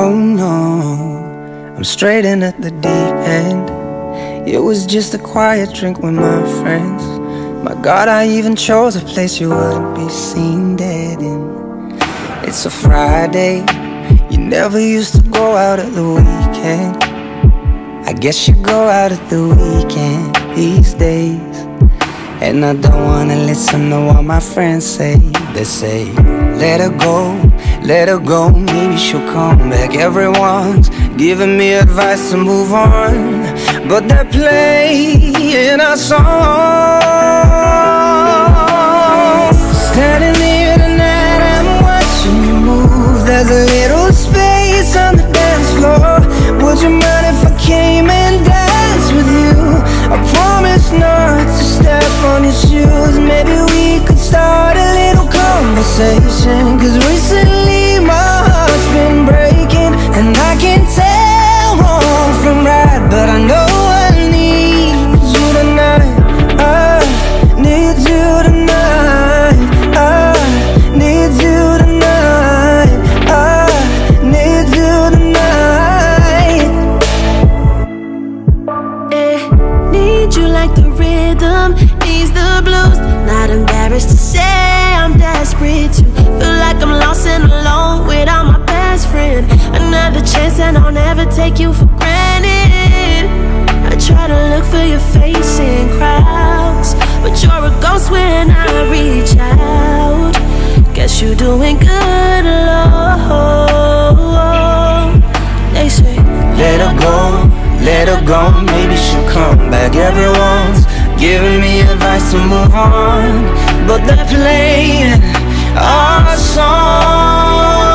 Oh no, I'm straight in at the deep end. It was just a quiet drink with my friends. My God, I even chose a place you wouldn't be seen dead in. It's a Friday, you never used to go out at the weekend. I guess you go out at the weekend these days. And I don't wanna listen to what my friends say. They say, let her go, let her go, maybe she'll come back. Everyone's giving me advice to move on, but they're playing our song. Standing here tonight, I'm watching you move. There's a conversation. Cause recently and I'll never take you for granted. I try to look for your face in crowds, but you're a ghost when I reach out. Guess you're doing good alone. They say. Let her go, let her go, maybe she'll come back. Everyone's giving me advice to move on, but they're playing our song.